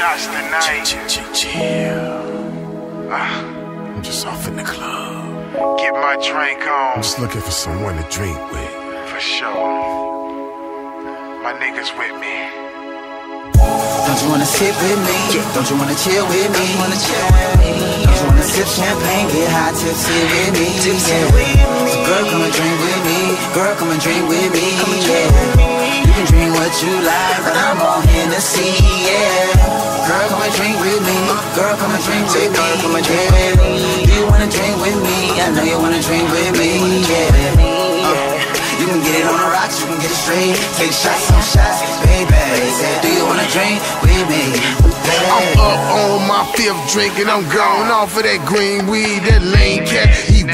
shots tonight. Ah, I'm just off in the club. get my drink on, I'm just looking for someone to drink with. For sure. My niggas with me. Don't you wanna sit with me? Don't you wanna chill with me? Don't you wanna sip champagne, get high, tipsy with me? Yeah. Girl, come and drink with me. Girl, come and drink with me. Yeah. You can drink what you like, but I'm on Hennessy. Yeah. Girl, come and drink with me. Girl, come and drink with me. Come and drink with me. You wanna drink with me? I know you wanna drink with me. Take shots on shots, baby. Do you wanna drink with me? I'm up on my fifth drink and I'm gone off of that green weed. That lame cat,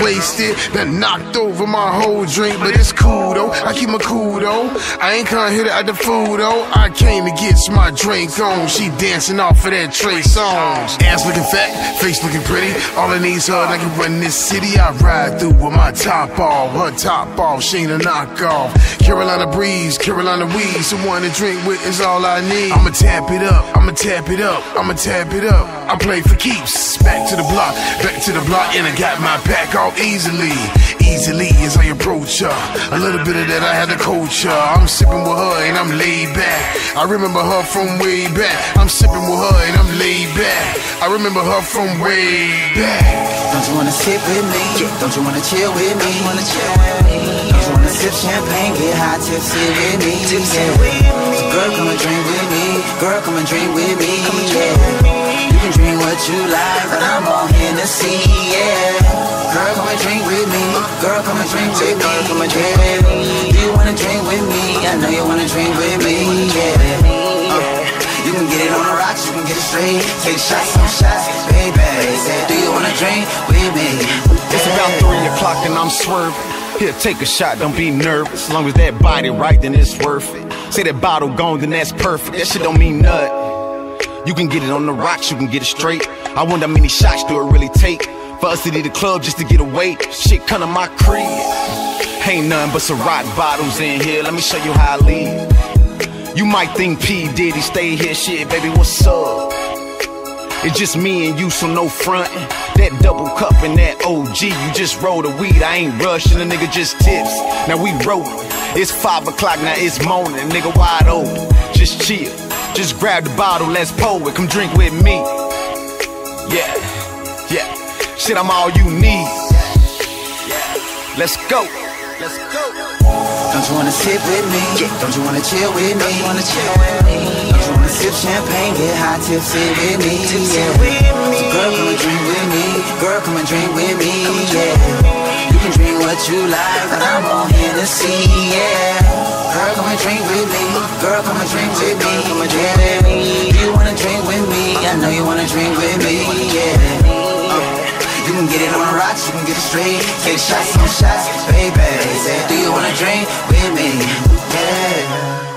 he wasted. That knocked over my whole drink, but it's cool though. I keep my cool though. I ain't gonna hit it act the food though. I came to get my drink on. She dancing off of that Trey Songz. Ass looking fat, face looking pretty. All I need's her like I can run this city. I ride through with my top off. Her top off, she ain't a knockoff. Carolina breeze, Carolina weed. Someone to drink with is all I need. I'ma tap it up, I'ma tap it up, I'ma tap it up. I play for keeps. Back to the block, back to the block, and I got my pack off easily. Easily as I approach her. A little bit of that I had to coach her. I'm sipping with her and I'm laid back. I remember her from way back. I'm sipping with her and I'm laid back. I remember her from way back. Don't you wanna sit with me? Don't you wanna chill with me? Don't you wanna sip champagne, get high, tipsy with me? Tipsy Yeah. So girl, come and drink with me. Girl, come and drink with me. Yeah. You can drink what you like, but I'm on Hennessy. Yeah. Girl, come and drink with me. Girl, come and drink with me. Come and drink with me. Do you wanna drink with me? I know you wanna drink with me. Yeah. Uh, you can get it on the rocks, you can get it straight. Take shots on shots, baby. Do you wanna drink with me? It's about three o'clock and I'm swerving. Here, take a shot, don't be nervous. As long as that body right, then it's worth it. Say that bottle gone, then that's perfect. That shit don't mean nothing. You can get it on the rocks, you can get it straight. I wonder how many shots do it really take for us to leave the club just to get away. Shit, come to my crib. Ain't nothing but some rock bottles in here. Let me show you how I leave. You might think P Diddy stay here, shit, baby, what's up? It's just me and you, so no frontin'. That double cup and that OG, you just roll the weed. I ain't rushing, the nigga just tips. Now we rollin'. It's five o'clock, now it's morning. Nigga wide open, just chill. Just grab the bottle, let's pour it. Come drink with me. Yeah, yeah. Shit, I'm all you need. Let's go. Let's go. Don't you wanna sit with me? Don't you wanna chill with me? Don't you wanna chill with me? Don't you wanna sip champagne, get high, tipsy with me? Tipsy Yeah. So girl, come and drink with me. Girl, come and drink with me. Yeah. You can drink what you like, but I'm on Hennessy. Yeah. Girl, come and drink with me. Girl, come and drink with me. Come and drink with me. Do you wanna drink with me? I know you wanna drink with me. Yeah. Oh, you can get it on the rocks, you can get it straight. Take shots, some shots, baby. Say, do you wanna drink with me? Yeah.